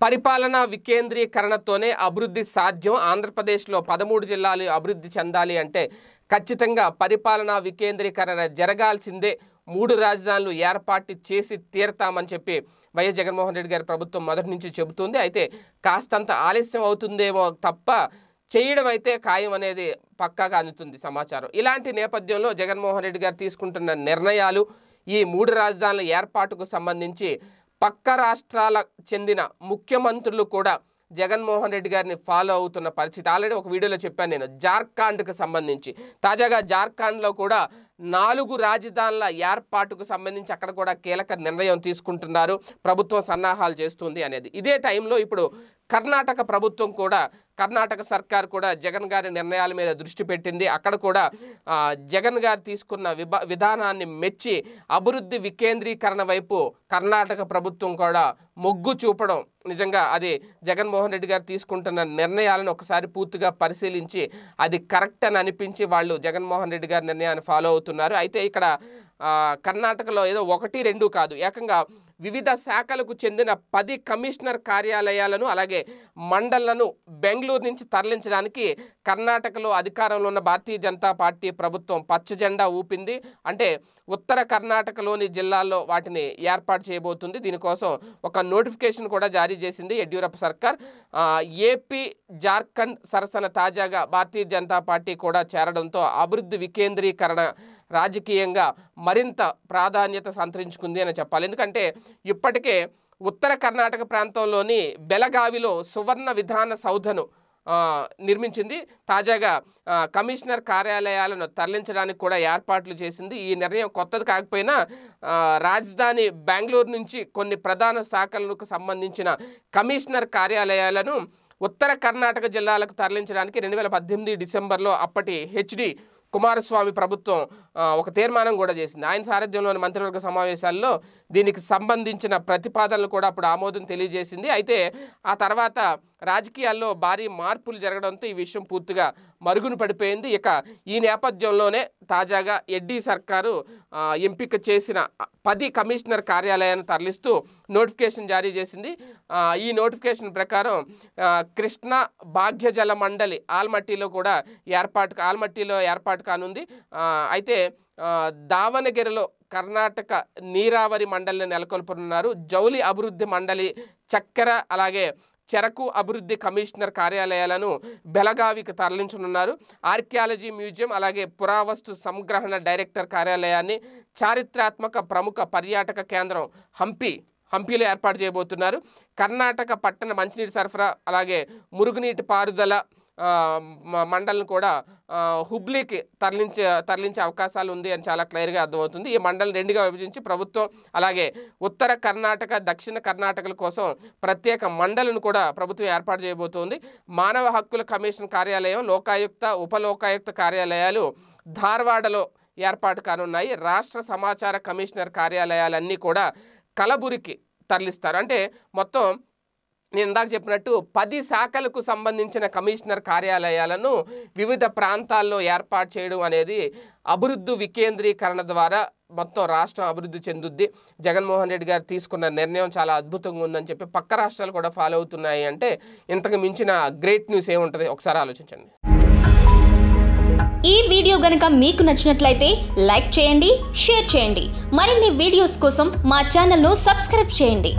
పరిపాలనా వికేంద్రీకరణతోనే అభివృద్ధి సాధ్యం. ఆంధ్రప్రదేశ్లో పదమూడు జిల్లాలు అభివృద్ధి చెందాలి అంటే ఖచ్చితంగా పరిపాలనా వికేంద్రీకరణ జరగాల్సిందే. మూడు రాజధానులు ఏర్పాటు చేసి తీరతామని చెప్పి వైఎస్ జగన్మోహన్ రెడ్డి గారి ప్రభుత్వం మొదటి నుంచి చెబుతుంది. అయితే కాస్తంత ఆలస్యం అవుతుందేమో తప్ప చేయడం అయితే ఖాయం అనేది పక్కాగా అందుతుంది సమాచారం. ఇలాంటి నేపథ్యంలో జగన్మోహన్ రెడ్డి గారు తీసుకుంటున్న నిర్ణయాలు ఈ మూడు రాజధానుల ఏర్పాటుకు సంబంధించి పక్క రాష్ట్రాలకు చెందిన ముఖ్యమంత్రులు కూడా జగన్మోహన్ రెడ్డి గారిని ఫాలో అవుతున్న పరిస్థితి. ఆల్రెడీ ఒక వీడియోలో చెప్పాను నేను జార్ఖండ్కి సంబంధించి. తాజాగా జార్ఖండ్లో కూడా నాలుగు రాజధానుల ఏర్పాటుకు సంబంధించి అక్కడ కూడా కీలక నిర్ణయం తీసుకుంటున్నారు. ప్రభుత్వం సన్నాహాలు చేస్తుంది అనేది. ఇదే టైంలో ఇప్పుడు కర్ణాటక ప్రభుత్వం కూడా కర్ణాటక సర్కార్ కూడా జగన్ గారి నిర్ణయాల మీద దృష్టి పెట్టింది. అక్కడ కూడా జగన్ గారు తీసుకున్న విధానాన్ని మెచ్చి అభివృద్ధి వికేంద్రీకరణ వైపు కర్ణాటక ప్రభుత్వం కూడా మొగ్గు చూపడం నిజంగా అది జగన్మోహన్ రెడ్డి గారు తీసుకుంటున్న నిర్ణయాలను ఒకసారి పూర్తిగా పరిశీలించి అది కరెక్ట్ అని అనిపించి వాళ్ళు జగన్మోహన్ రెడ్డి గారి నిర్ణయాన్ని ఫాలో అవుతున్నారు అయితే ఇక్కడ కర్ణాటకలో ఏదో ఒకటి రెండు కాదు ఏకంగా వివిధ శాఖలకు చెందిన పది కమిషనర్ కార్యాలయాలను అలాగే మండళ్ళను బెంగళూరు నుంచి తరలించడానికి కర్ణాటకలో అధికారంలో ఉన్న భారతీయ జనతా పార్టీ ప్రభుత్వం పచ్చ జెండా ఊపింది. అంటే ఉత్తర కర్ణాటకలోని జిల్లాల్లో వాటిని ఏర్పాటు చేయబోతుంది. దీనికోసం ఒక నోటిఫికేషన్ కూడా జారీ చేసింది యడ్యూరప్ప సర్కార్. ఏపీ జార్ఖండ్ సరసన తాజాగా భారతీయ జనతా పార్టీ కూడా చేరడంతో అభివృద్ధి వికేంద్రీకరణ రాజకీయంగా మరింత ప్రాధాన్యత సంతరించుకుంది అని చెప్పాలి. ఎందుకంటే ఇప్పటికే ఉత్తర కర్ణాటక ప్రాంతంలోని బెలగావిలో సువర్ణ విధాన సౌధను నిర్మించింది. తాజాగా కమిషనర్ కార్యాలయాలను తరలించడానికి కూడా ఏర్పాట్లు చేసింది. ఈ నిర్ణయం కొత్తది కాకపోయినా రాజధాని బెంగళూరు నుంచి కొన్ని ప్రధాన శాఖలకు సంబంధించిన కమిషనర్ కార్యాలయాలను ఉత్తర కర్ణాటక జిల్లాలకు తరలించడానికి రెండు వేల పద్దెనిమిది డిసెంబర్లో అప్పటి హెచ్డి కుమారస్వామి ప్రభుత్వం ఒక తీర్మానం కూడా చేసింది. ఆయన సారథ్యంలోని మంత్రివర్గ సమావేశాల్లో దీనికి సంబంధించిన ప్రతిపాదనలు కూడా అప్పుడు ఆమోదం తెలియజేసింది. అయితే ఆ తర్వాత రాజకీయాల్లో భారీ మార్పులు జరగడంతో ఈ విషయం పూర్తిగా మరుగున పడిపోయింది. ఇక ఈ నేపథ్యంలోనే తాజాగా ఎడ్డీ సర్కారు ఎంపిక చేసిన పది కమిషనర్ కార్యాలయాన్ని తరలిస్తూ నోటిఫికేషన్ జారీ చేసింది. ఈ నోటిఫికేషన్ ప్రకారం కృష్ణ కృష్ణా భాగ్యజల మండలి ఆల్మట్టిలో కూడా ఏర్పాటు ఆల్మట్టిలో ఏర్పాటు కానుంది. అయితే దావణగిరిలో కర్ణాటక నీరావరి మండలిని నెలకొల్పనున్నారు. జౌలి అభివృద్ధి మండలి చక్కెర అలాగే చెరకు అభివృద్ధి కమిషనర్ కార్యాలయాలను బెలగావికి తరలించనున్నారు. ఆర్కియాలజీ మ్యూజియం అలాగే పురావస్తు సంగ్రహణ డైరెక్టర్ కార్యాలయాన్ని చారిత్రాత్మక ప్రముఖ పర్యాటక కేంద్రం హంపి హంపీలో ఏర్పాటు చేయబోతున్నారు. కర్ణాటక పట్టణ మంచినీటి సరఫరా అలాగే మురుగునీటి పారుదల మండలిని కూడా హుబ్లీకి తరలించే తరలించే అవకాశాలు ఉంది అని చాలా క్లియర్గా అర్థమవుతుంది. ఈ మండలిని రెండుగా విభజించి ప్రభుత్వం అలాగే ఉత్తర కర్ణాటక దక్షిణ కర్ణాటకల కోసం ప్రత్యేక మండలిని కూడా ప్రభుత్వం ఏర్పాటు చేయబోతోంది. మానవ హక్కుల కమిషన్ కార్యాలయం లోకాయుక్త ఉపలోకాయుక్త కార్యాలయాలు ధార్వాడలో ఏర్పాటు కానున్నాయి. రాష్ట్ర సమాచార కమిషనర్ కార్యాలయాలన్నీ కూడా కలబురికి తరలిస్తారు. అంటే మొత్తం నేను ఇందాక చెప్పినట్టు పది శాఖలకు సంబంధించిన కమిషనర్ కార్యాలయాలను వివిధ ప్రాంతాల్లో ఏర్పాటు చేయడం అనేది అభివృద్ధి వికేంద్రీకరణ ద్వారా మొత్తం రాష్ట్రం అభివృద్ధి చెందుద్ది. జగన్మోహన్ రెడ్డి గారు తీసుకున్న నిర్ణయం చాలా అద్భుతంగా ఉందని చెప్పి పక్క రాష్ట్రాలు కూడా ఫాలో అవుతున్నాయి అంటే ఇంతకు మించిన గ్రేట్ న్యూస్ ఏముంటుంది? ఒకసారి ఆలోచించండి. ఈ వీడియో గనుక మీకు నచ్చినట్లయితే లైక్ చేయండి షేర్ చేయండి. మరిన్ని వీడియోస్ కోసం మా ఛానల్ను సబ్స్క్రైబ్ చేయండి.